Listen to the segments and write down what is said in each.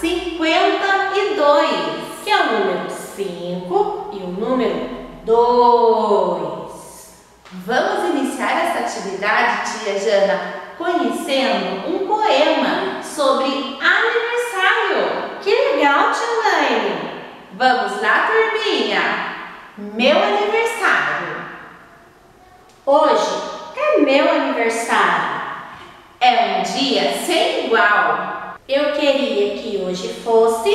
52, que é o número 5 e o número 2. Vamos iniciar essa atividade, tia Jana, conhecendo um poema sobre aniversário. Que legal, tia Laine! Vamos lá, turminha! Meu aniversário. Hoje é meu aniversário. Dia sem igual. Eu queria que hoje fosse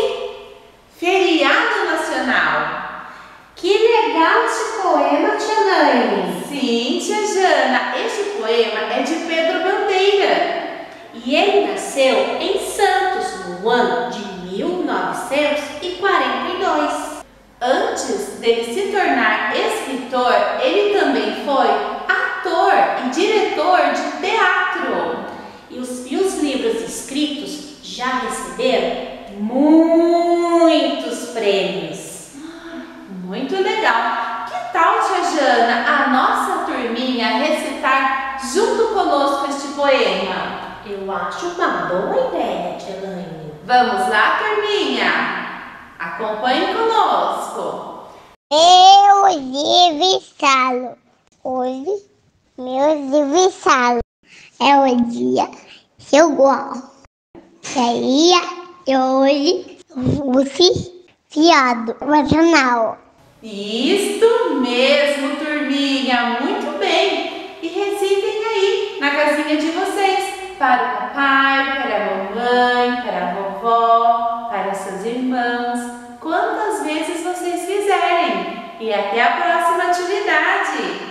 feriado nacional. Que legal esse poema, tia Laine. Sim, tia Jana, este poema é de Pedro Bandeira. E ele nasceu em Santos no ano de 1942. Antes dele se tornar escritor, ele também foi ator e diretor de teatro. E os, e os livros escritos já receberam muitos prêmios. Muito legal! Que tal, tia Jana, a nossa turminha recitar junto conosco este poema? Eu acho uma boa ideia, tia Laine. Vamos lá, turminha? Acompanhe conosco. Meu aniversário. Hoje, meu aniversário. É o dia que eu gosto. Queria que hoje fosse fiado nacional. Isto mesmo, turminha. Muito bem. E recitem aí, na casinha de vocês. Para o papai, para a mamãe, para a vovó, para seus irmãos quantas vezes vocês quiserem. E até a próxima atividade.